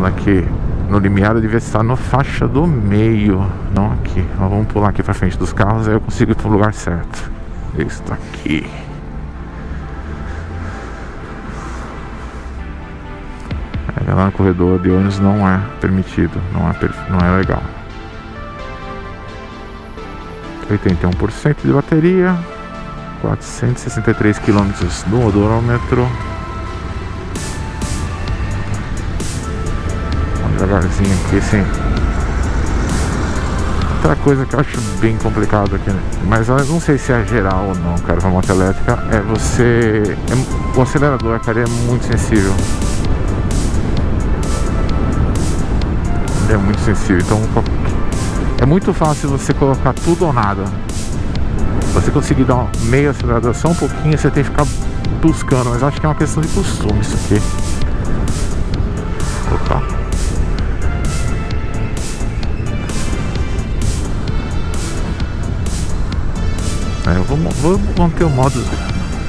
falando aqui no limiar devia estar no faixa do meio, não aqui. Vamos pular aqui pra frente dos carros, aí eu consigo ir pro lugar certo. Isso aqui. É, lá no corredor de ônibus não é permitido, não é, não é legal. 81% de bateria, 463 km no odorômetro. Devagarzinho aqui, sim. Outra coisa que eu acho bem complicado aqui, né? mas eu não sei se é geral ou não, cara, pra moto elétrica, é você. É, o acelerador, cara, é muito sensível. Ele é muito sensível, então é muito fácil você colocar tudo ou nada. Você conseguir dar meio acelerador só um pouquinho, você tem que ficar buscando, mas acho que é uma questão de costume isso aqui. Opa. É, eu vou, vou manter o modo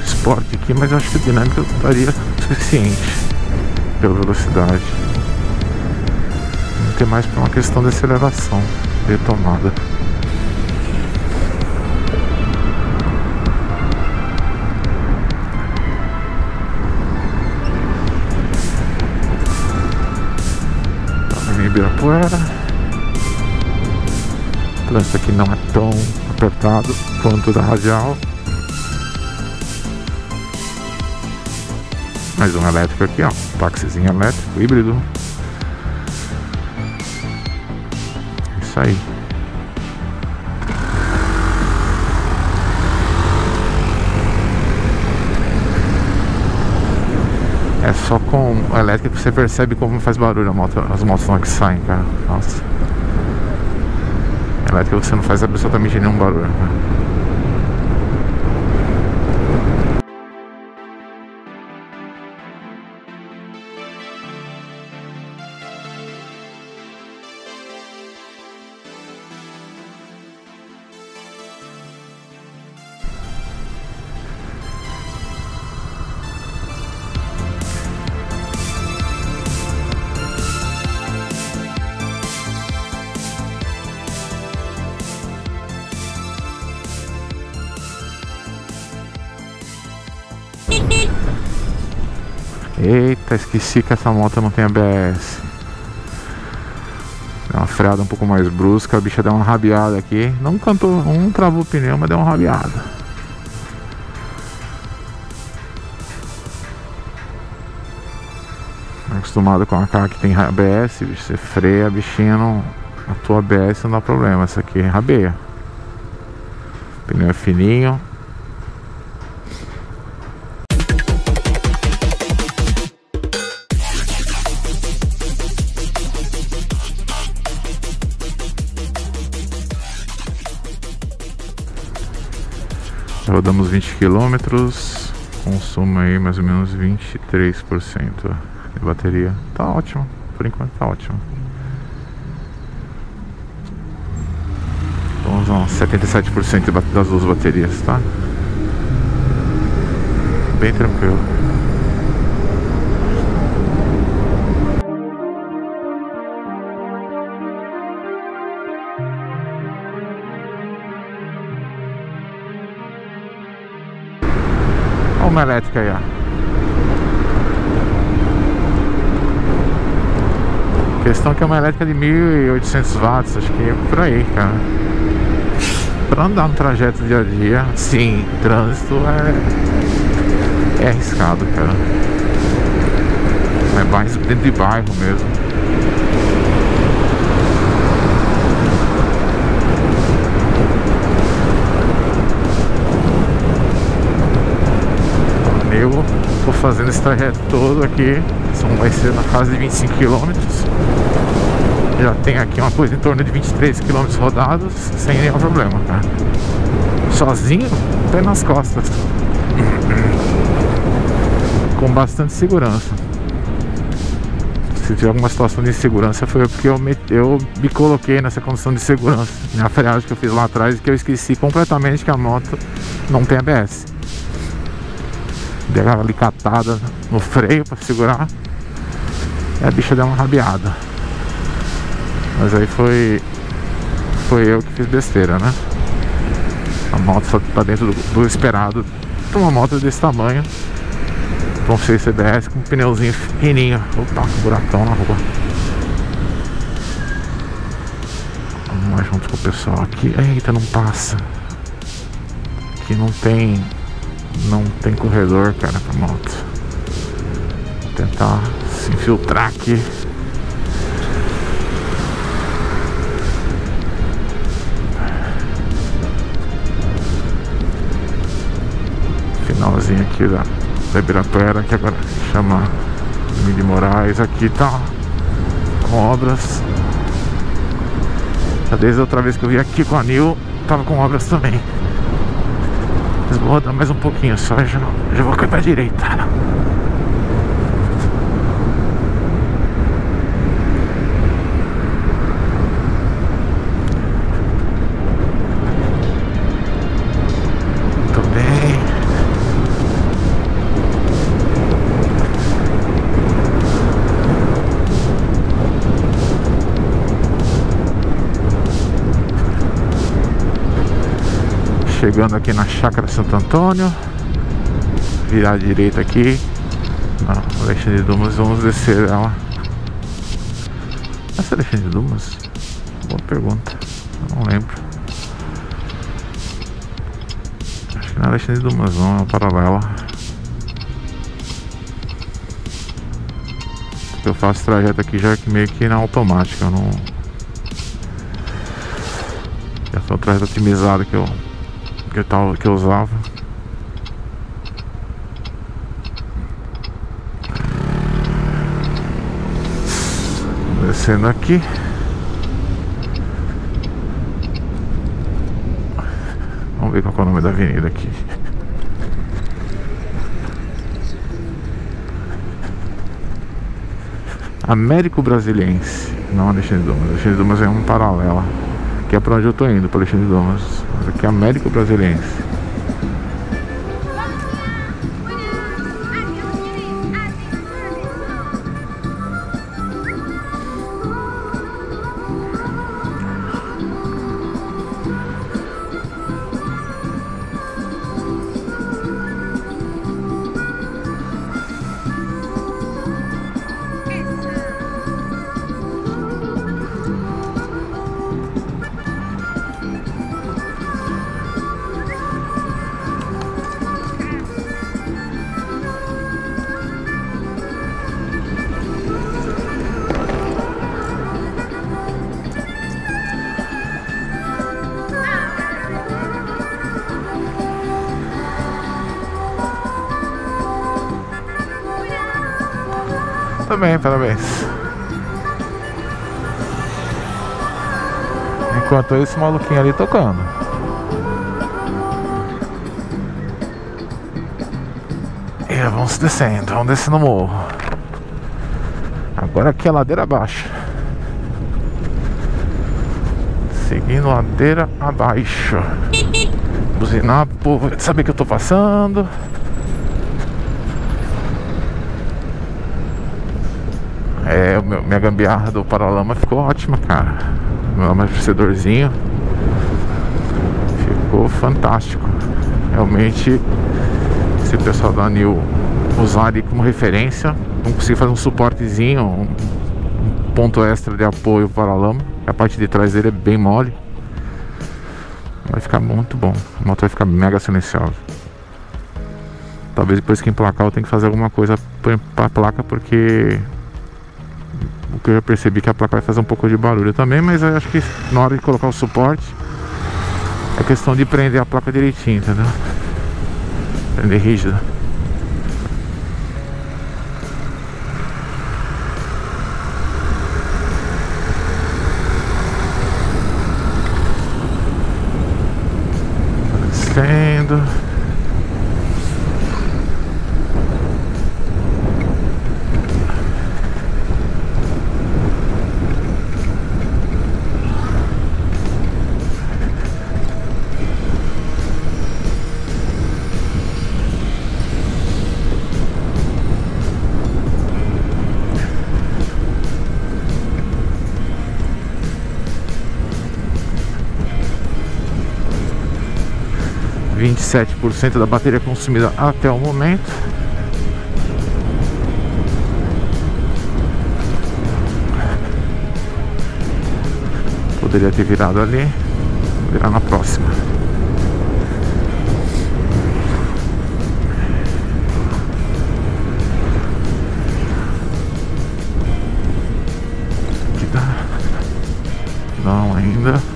esporte aqui, mas acho que o dinâmico daria suficiente pela velocidade. Não ter mais para uma questão de aceleração, de tomada. Tá, Ibirapuera. Trânsito aqui não é tão apertado quanto da radial. Mais um elétrico aqui, ó. Táxizinho elétrico, híbrido. Isso aí. É só com elétrico que você percebe como faz barulho a moto, as motos que saem, cara. Nossa. Elétrica você não faz absolutamente nenhum barulho. Eita, esqueci que essa moto não tem ABS. Deu uma freada um pouco mais brusca, a bicha deu uma rabiada aqui. Não cantou, um travou o pneu, mas deu uma rabiada. Acostumado com a carro que tem ABS, bicho, você freia, a bichinha não. A tua ABS não dá problema, essa aqui rabeia. O pneu é fininho, Rodamos 20 km, consumo aí mais ou menos 23% de bateria. Tá ótimo, por enquanto tá ótimo. Vamos a 77% das duas baterias, tá? Bem tranquilo. Uma elétrica aí, ó. A questão que é uma elétrica de 1800 watts, acho que é por aí, cara. Pra andar no trajeto dia a dia, sim, trânsito é, é arriscado, cara. É mais dentro de bairro mesmo. Eu tô fazendo esse trajeto todo aqui. São, vai ser na casa de 25 km já tem aqui uma coisa em torno de 23 km rodados sem nenhum problema, tá? Sozinho, pé nas costas. Com bastante segurança. Se tiver alguma situação de insegurança foi porque eu me, eu me coloquei nessa condição de segurança. Na freagem que eu fiz lá atrás que eu esqueci completamente que a moto não tem ABS Dei aquela alicatada no freio para segurar. E a bicha deu uma rabiada. Mas aí foi. Foi eu que fiz besteira, né? A moto só tá dentro do, do esperado. Uma moto desse tamanho. Com 6 CBS com um pneuzinho fininho. Opa, um buracão na rua. Vamos lá junto com o pessoal aqui. Eita, não passa. Aqui não tem. Não tem corredor, cara, pra moto. Vou tentar se infiltrar aqui. Finalzinho aqui da, da Ibirapuera, que agora chama de Moraes. Aqui tá com obras. Desde a outra vez que eu vim aqui com a Nil, tava com obras também. Vou rodar mais um pouquinho só, já, já vou cair pra direita. Chegando aqui na Chácara Santo Antônio. Virar à direita aqui. Na Alexandre Dumas Vamos descer ela. Essa é Alexandre Dumas? Boa pergunta. Não lembro. Acho que não é Alexandre Dumas não, é uma paralela. Eu faço trajeto aqui já meio que na automática Eu não Já foi um trajeto otimizado que eu que eu, tava, que eu usava. Descendo aqui. Vamos ver qual é o nome da avenida aqui. Américo Brasiliense. Não Alexandre Dumas. Alexandre Dumas é um paralelo. Que é pra onde eu tô indo, para Alexandre Dumas. Américo Brasiliense. Também, parabéns. Enquanto esse maluquinho ali tocando. E vamos descendo, vamos descendo o morro. Agora aqui é ladeira abaixo. Seguindo ladeira abaixo. Buzinar povo saber que eu tô passando. É, minha gambiarra do paralama ficou ótima, cara. Meu amortecedorzinho ficou fantástico. Realmente, se o pessoal da New usar ali como referência, vamos conseguir fazer um suportezinho, um, um ponto extra de apoio para a lama. A parte de trás dele é bem mole. Vai ficar muito bom. A moto vai ficar mega silenciosa. Talvez depois que emplacar eu tenha que fazer alguma coisa para a placa porque que eu já percebi que a placa vai fazer um pouco de barulho também, mas eu acho que na hora de colocar o suporte é questão de prender a placa direitinho, entendeu? Prender rígida. Descendo. 27% da bateria consumida até o momento. Poderia ter virado ali, virar na próxima. Aqui dá. Não ainda.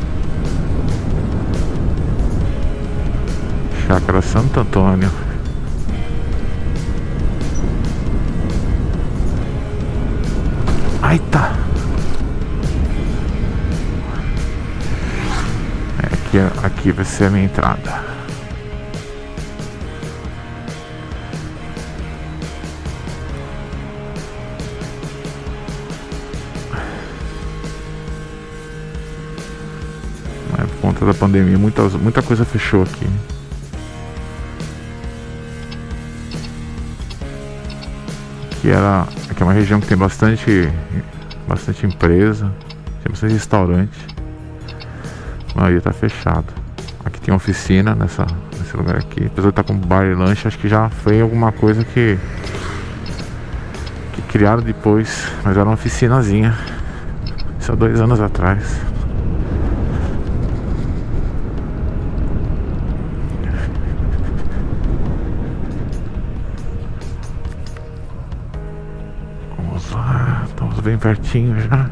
Chácara Santo Antônio. Ai tá. É, aqui, aqui vai ser a minha entrada. É, por conta da pandemia, muita, muita coisa fechou aqui. Aqui, era, aqui é uma região que tem bastante, bastante empresa, tem bastante restaurante. A maioria tá fechado. Aqui tem oficina nessa, nesse lugar aqui. Apesar de estar tá com bar e lanche, acho que já foi alguma coisa que, que criaram depois. Mas era uma oficinazinha. Há dois anos atrás. Bem pertinho já.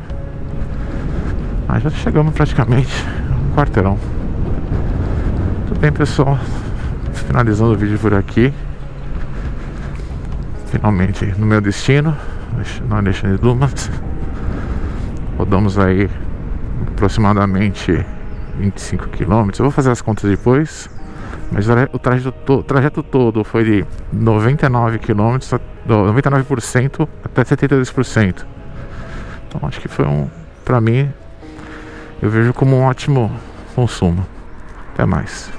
Mas já chegamos praticamente um quarteirão. Tudo bem, pessoal. Finalizando o vídeo por aqui. Finalmente no meu destino, na Alexandre Dumas. Rodamos aí aproximadamente 25 quilômetros. Eu vou fazer as contas depois. Mas o trajeto, o trajeto todo foi de 99 km, 99% até 72%. Então acho que foi um, para mim, eu vejo como um ótimo consumo. Até mais.